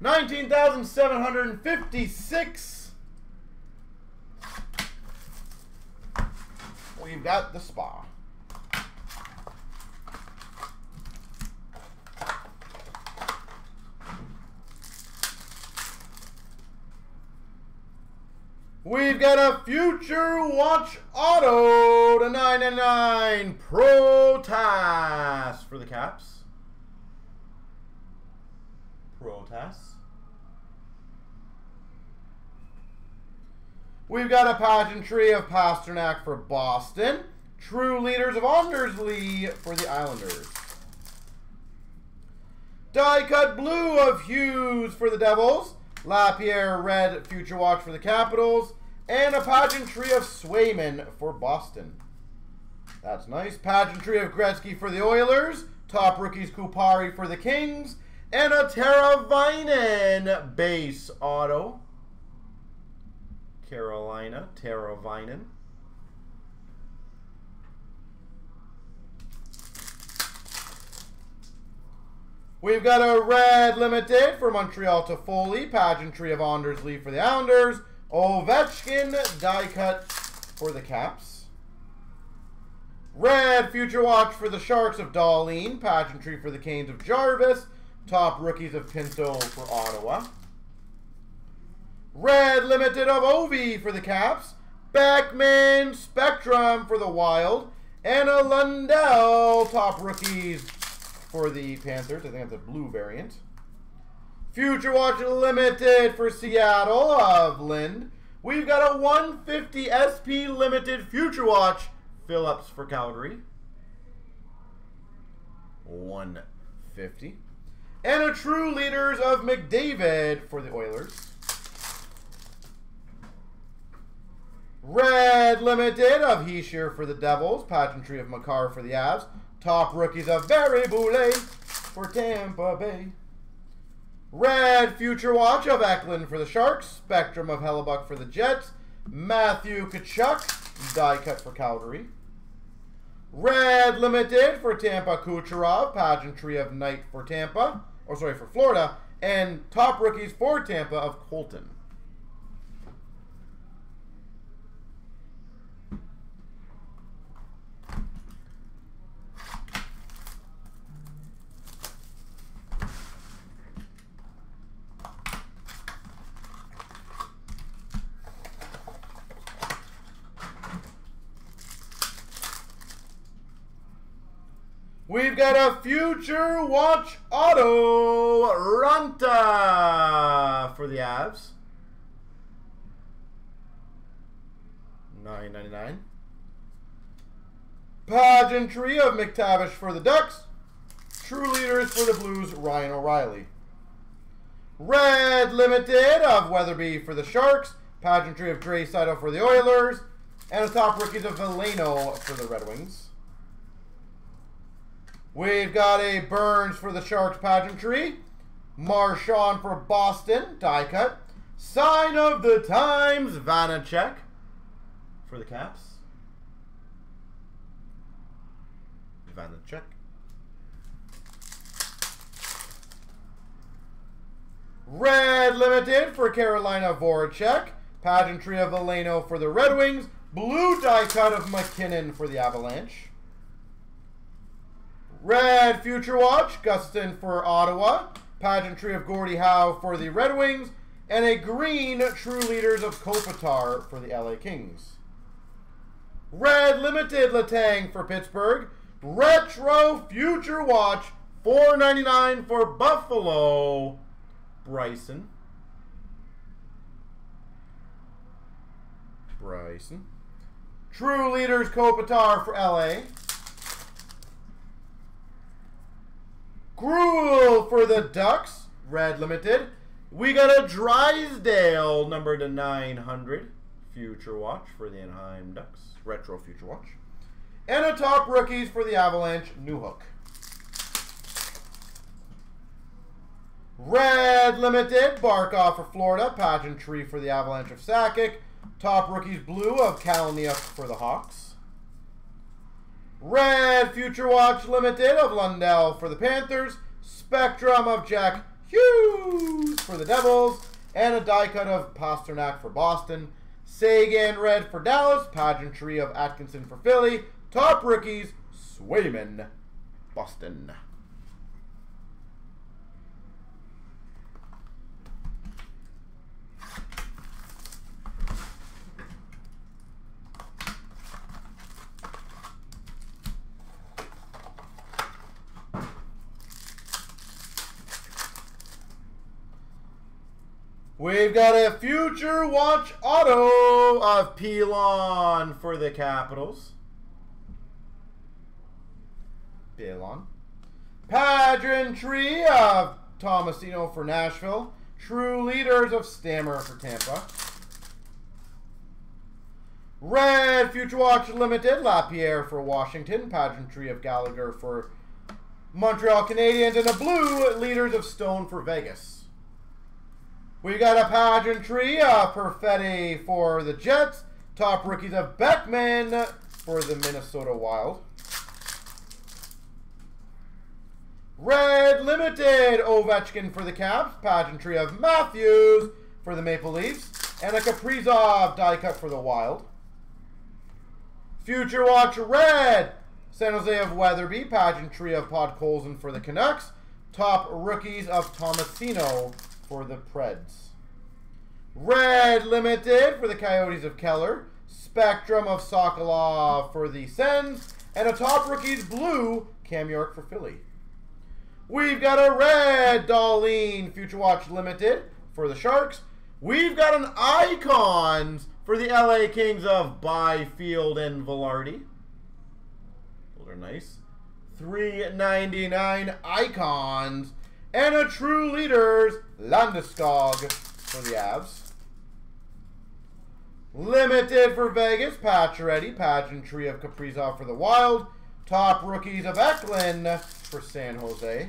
19,756. We've got the spa. We've got a Future Watch Auto to 999 Protas for the Caps. Protas. We've got a pageantry of Pastrnak for Boston. True Leaders of Anders Lee for the Islanders. Die cut blue of Hughes for the Devils. Lapierre red Future Watch for the Capitals. And a pageantry of Swayman for Boston. That's nice. Pageantry of Gretzky for the Oilers. Top rookies Kupari for the Kings. And a Teravainen base auto. Carolina, Teravainen. We've got a red limited for Montreal Toffoli, pageantry of Anders Lee for the Islanders, Ovechkin die cut for the Caps. Red Future Watch for the Sharks of Dahlen, pageantry for the Canes of Jarvis, top rookies of Pinto for Ottawa. Red Limited of Ovi for the Caps, Beckman Spectrum for the Wild, and a Lundell top rookies for the Panthers. I think that's a blue variant. Future Watch Limited for Seattle of Lind. We've got a 150 SP Limited Future Watch Phillips for Calgary. 150. And a True Leaders of McDavid for the Oilers. Red Limited of Hischier for the Devils. Pageantry of Makar for the Avs. Top rookies of Barré-Boulet for Tampa Bay. Red Future Watch of Eklund for the Sharks. Spectrum of Hellebuyck for the Jets. Matthew Tkachuk, die cut for Calgary. Red Limited for Tampa Kucherov. Pageantry of Knight for Tampa. Or sorry, for Florida. And top rookies for Tampa of Colton. We've got a Future Watch Auto Ranta for the Avs. Nine ninety nine. Pageantry of McTavish for the Ducks. True Leaders for the Blues, Ryan O'Reilly. Red Limited of Weatherby for the Sharks. Pageantry of Draisaitl for the Oilers. And a top rookie of Veleno for the Red Wings. We've got a Burns for the Sharks pageantry. Marchand for Boston, die cut. Sign of the Times, Vanecek for the Caps. Vanecek. Red Limited for Carolina Voracek. Pageantry of Veleno for the Red Wings. Blue die cut of MacKinnon for the Avalanche. Red Future Watch, Gustin for Ottawa. Pageantry of Gordie Howe for the Red Wings. And a green True Leaders of Kopitar for the LA Kings. Red Limited Letang for Pittsburgh. Retro Future Watch, $4.99 for Buffalo. Bryson. Bryson. True Leaders Kopitar for LA. Gruel for the Ducks, red limited. We got a Drysdale number to 900 Future Watch for the Anaheim Ducks, retro Future Watch. And a top rookies for the Avalanche, Newhook. Red Limited, Barkov for Florida, Pageantry for the Avalanche of Sakic. Top rookies blue of Kalynuk for the Hawks. Red Future Watch Limited of Lundell for the Panthers. Spectrum of Jack Hughes for the Devils, and a die cut of Pastrnak for Boston. Seguin red for Dallas, pageantry of Atkinson for Philly, top rookies, Swayman, Boston. We've got a future watch auto of Pilon for the Capitals. Pilon. Pageantry of Tomasino for Nashville. True Leaders of Stammer for Tampa. Red Future Watch Limited, Lapierre for Washington. Pageantry of Gallagher for Montreal Canadiens. And a blue Leaders of Stone for Vegas. We got a pageantry of Perfetti for the Jets. Top rookies of Beckman for the Minnesota Wild. Red Limited Ovechkin for the Caps. Pageantry of Matthews for the Maple Leafs. And a Kaprizov die cut for the Wild. Future Watch Red. San Jose of Weatherby. Pageantry of Podkolzin for the Canucks. Top rookies of Tomasino for the Preds. Red Limited for the Coyotes of Keller. Spectrum of Sokolov for the Sens. And a top rookies blue, Cam York for Philly. We've got a red Dahlen Future Watch Limited for the Sharks. We've got an Icons for the LA Kings of Byfield and Vilardi. Those are nice. 399 Icons and a True Leaders Landeskog for the Avs. Limited for Vegas, Pacioretty, Pageantry of Kaprizov for the Wild. Top Rookies of Eklund for San Jose.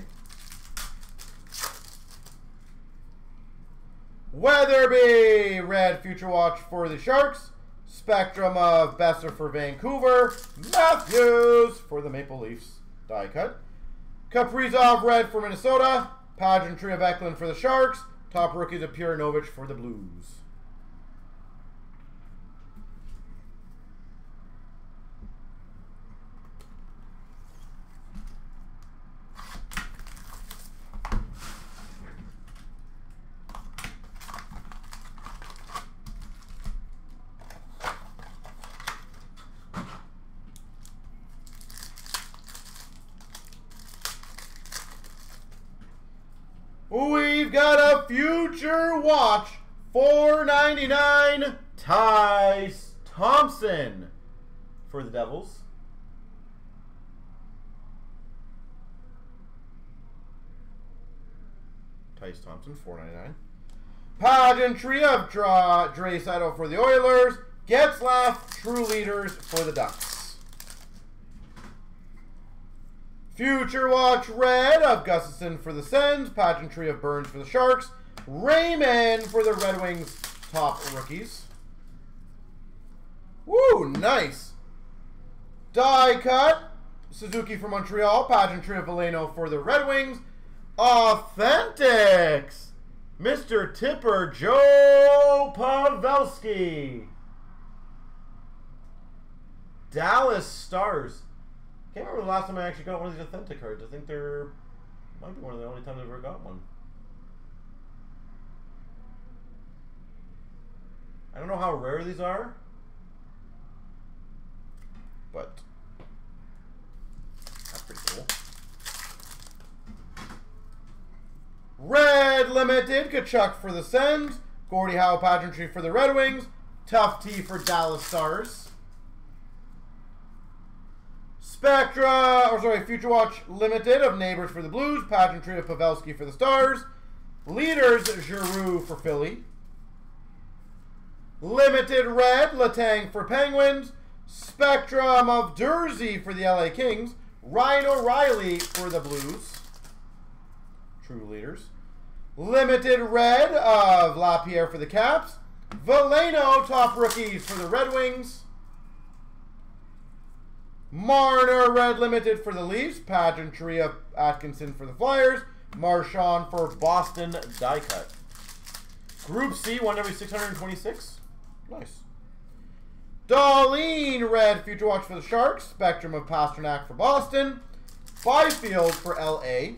Weatherby, Red Future Watch for the Sharks. Spectrum of Boeser for Vancouver. Matthews for the Maple Leafs. Die cut. Kaprizov Red for Minnesota. Pageantry of Eklund for the Sharks. Top rookies of Perunovich for the Blues. We've got a future watch, 499 Tyce Thompson for the Devils. Tyce Thompson, 499. Pageantry of Dra Draisaitl for the Oilers. Getzlaf, True Leaders for the Ducks. Future Watch Red of Gustavsson for the Sens. Pageantry of Burns for the Sharks. Raymond for the Red Wings top rookies. Woo, nice. Die cut. Suzuki for Montreal. Pageantry of Veleno for the Red Wings. Authentics. Mr. Tipper Joe Pavelski. Dallas Stars can't remember the last time I actually got one of these authentic cards. I think they're might be one of the only times I've ever got one. I don't know how rare these are, but that's pretty cool. Red Limited, Tkachuk for the Sens. Gordie Howe Pageantry for the Red Wings. Tough T for Dallas Stars. Spectra, or sorry, Future Watch Limited of Neighbours for the Blues. Pageantry of Pavelski for the Stars. Leaders, Giroux for Philly. Limited Red, Letang for Penguins. Spectrum of Durzi for the LA Kings. Ryan O'Reilly for the Blues. True Leaders. Limited Red of Lapierre for the Caps. Veleno top rookies for the Red Wings. Marner Red Limited for the Leafs. Pageantry of Atkinson for the Flyers. Marchand for Boston die cut. Group C, 1 every 626. Nice. Dahlen, red Future Watch for the Sharks. Spectrum of Pastrnak for Boston. Byfield for LA.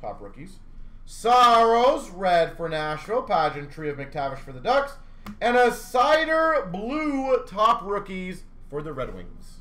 Top rookies. Saros, red for Nashville. Pageantry of McTavish for the Ducks. And a Seider blue top rookies for the Red Wings.